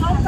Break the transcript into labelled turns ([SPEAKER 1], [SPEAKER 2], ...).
[SPEAKER 1] How